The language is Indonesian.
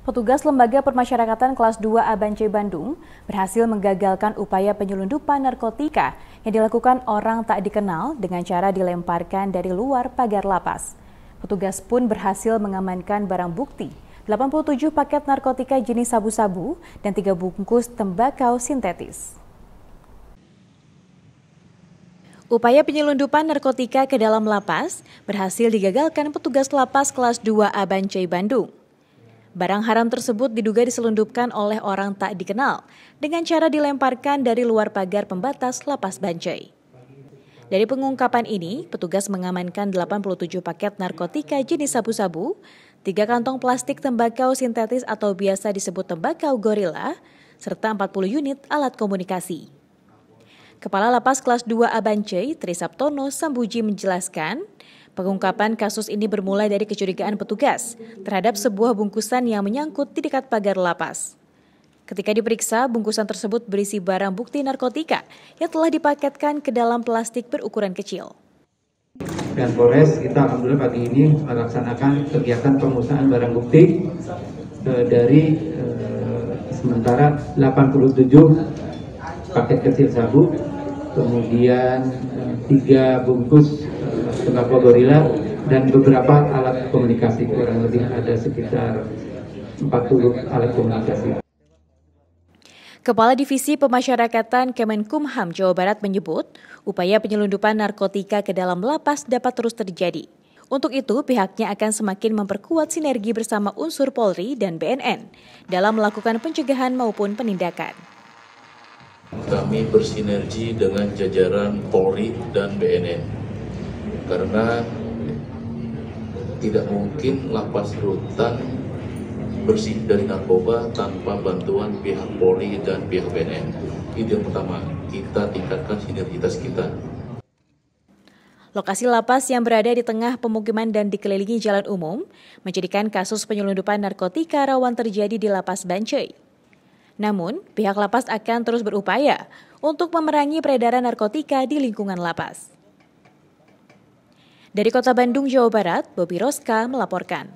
Petugas Lembaga Permasyarakatan kelas 2 Abance Bandung berhasil menggagalkan upaya penyelundupan narkotika yang dilakukan orang tak dikenal dengan cara dilemparkan dari luar pagar lapas. Petugas pun berhasil mengamankan barang bukti 87 paket narkotika jenis sabu-sabu dan tiga bungkus tembakau sintetis. Upaya penyelundupan narkotika ke dalam lapas berhasil digagalkan petugas lapas kelas 2 Abancai Bandung. Barang haram tersebut diduga diselundupkan oleh orang tak dikenal dengan cara dilemparkan dari luar pagar pembatas lapas Bancai. Dari pengungkapan ini, petugas mengamankan 87 paket narkotika jenis sabu-sabu, tiga kantong plastik tembakau sintetis atau biasa disebut tembakau gorila, serta 40 unit alat komunikasi. Kepala Lapas Kelas 2 Abancai, Trisaptono Sambuji menjelaskan, Pengungkapan kasus ini bermulai dari kecurigaan petugas terhadap sebuah bungkusan yang menyangkut di dekat pagar lapas. Ketika diperiksa, bungkusan tersebut berisi barang bukti narkotika yang telah dipaketkan ke dalam plastik berukuran kecil. Dan Polres kita alhamdulillah pagi ini melaksanakan kegiatan pemusnahan barang bukti eh, dari eh, sementara 87 paket kecil sabu, kemudian eh, tiga bungkus tembakau gorila dan beberapa alat komunikasi kurang lebih ada sekitar 40 alat komunikasi. Kepala Divisi Pemasyarakatan Kemenkumham Jawa Barat menyebut, upaya penyelundupan narkotika ke dalam lapas dapat terus terjadi. Untuk itu, pihaknya akan semakin memperkuat sinergi bersama unsur Polri dan BNN dalam melakukan pencegahan maupun penindakan. Kami bersinergi dengan jajaran Polri dan BNN karena tidak mungkin lapas rutan bersih dari narkoba tanpa bantuan pihak Polri dan pihak BNN. Itu yang pertama, kita tingkatkan sinergitas kita. Lokasi lapas yang berada di tengah pemukiman dan dikelilingi jalan umum menjadikan kasus penyelundupan narkotika rawan terjadi di lapas Bancai. Namun, pihak lapas akan terus berupaya untuk memerangi peredaran narkotika di lingkungan lapas. Dari Kota Bandung, Jawa Barat, Bobi Roska melaporkan.